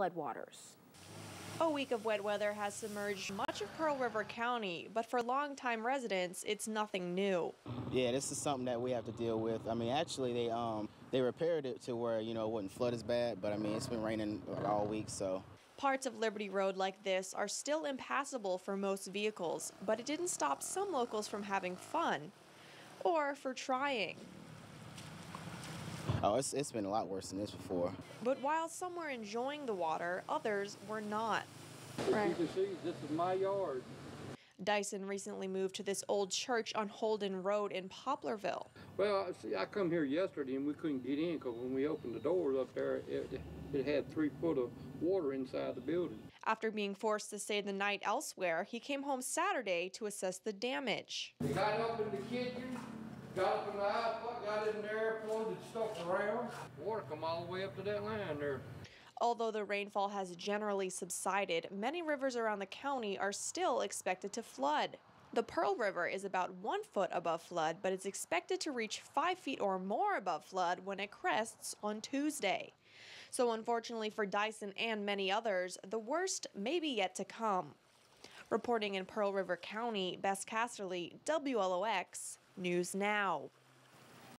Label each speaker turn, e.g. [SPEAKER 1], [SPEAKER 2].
[SPEAKER 1] floodwaters.
[SPEAKER 2] A week of wet weather has submerged much of Pearl River County, but for longtime residents, it's nothing new.
[SPEAKER 3] Yeah, this is something that we have to deal with. I mean, actually, they um they repaired it to where you know it wouldn't flood as bad, but I mean, it's been raining all week, so.
[SPEAKER 2] Parts of Liberty Road like this are still impassable for most vehicles, but it didn't stop some locals from having fun or for trying.
[SPEAKER 3] Oh, it's, it's been a lot worse than this before.
[SPEAKER 2] But while some were enjoying the water, others were not.
[SPEAKER 4] Right. you can see, this is my yard.
[SPEAKER 2] Dyson recently moved to this old church on Holden Road in Poplarville.
[SPEAKER 4] Well, see, I come here yesterday and we couldn't get in because when we opened the doors up there, it, it had three foot of water inside the building.
[SPEAKER 2] After being forced to stay the night elsewhere, he came home Saturday to assess the damage.
[SPEAKER 4] They got up in the kitchen, got up in the outlet, got in there, floated stuff around. Water come all the way up to that line there.
[SPEAKER 2] Although the rainfall has generally subsided, many rivers around the county are still expected to flood. The Pearl River is about one foot above flood, but is expected to reach five feet or more above flood when it crests on Tuesday. So, unfortunately for Dyson and many others, the worst may be yet to come. Reporting in Pearl River County, Bess Casserleigh, WLOX, News Now.